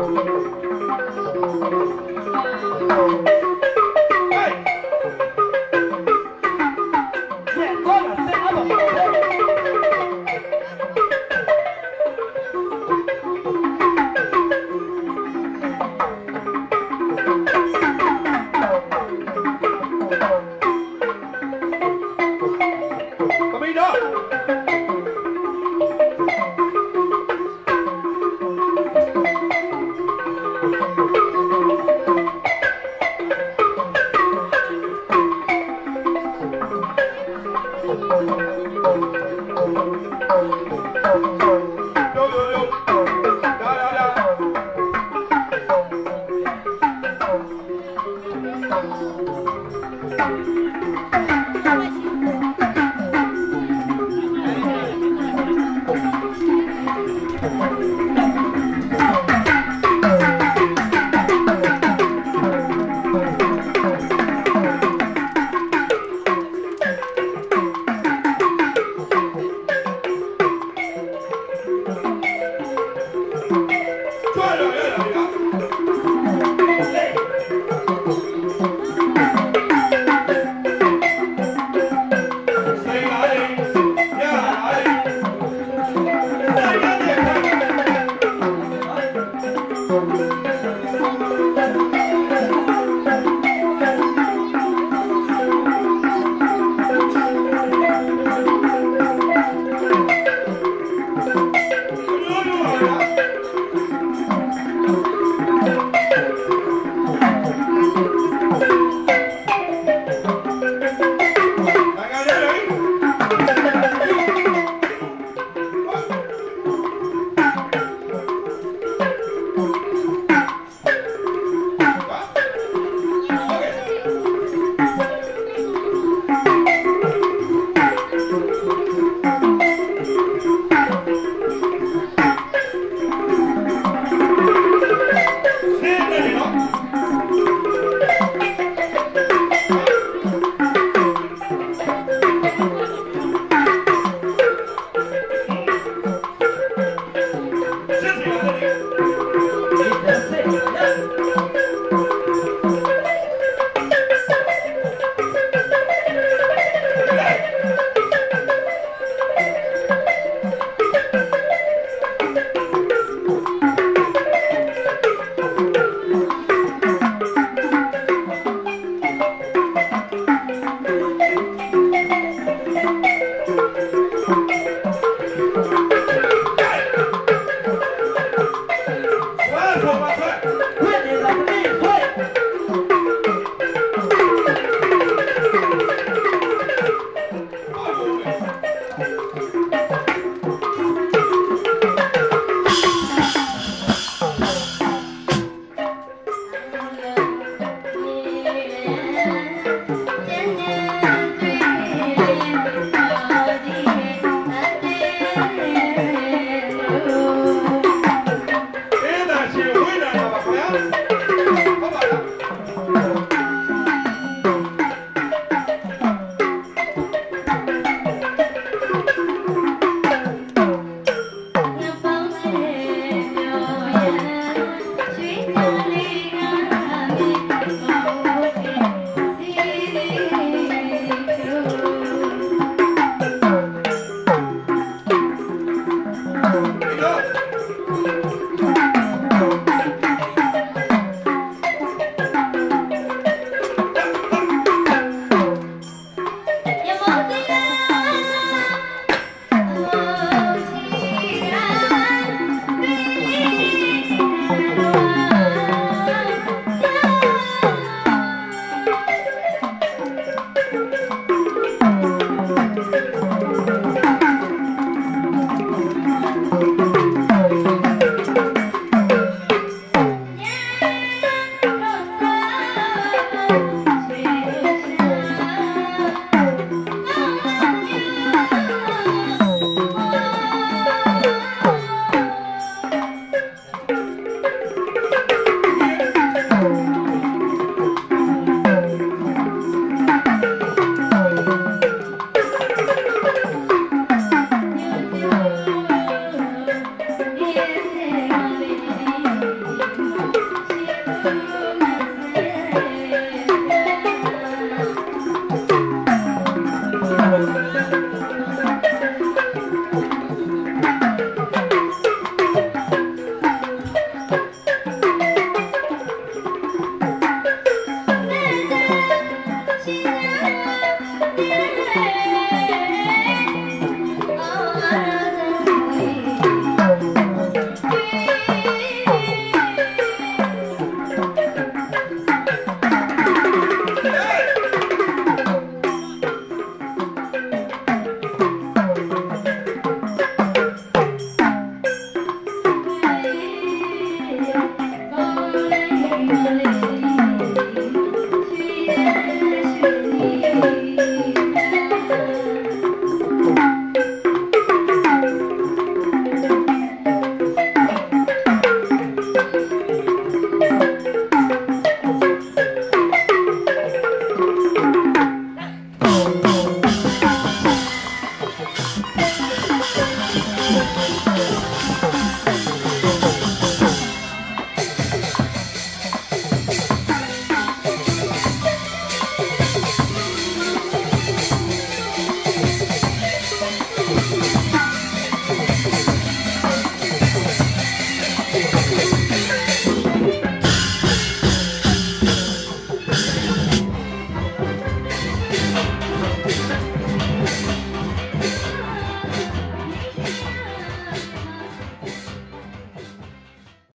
เ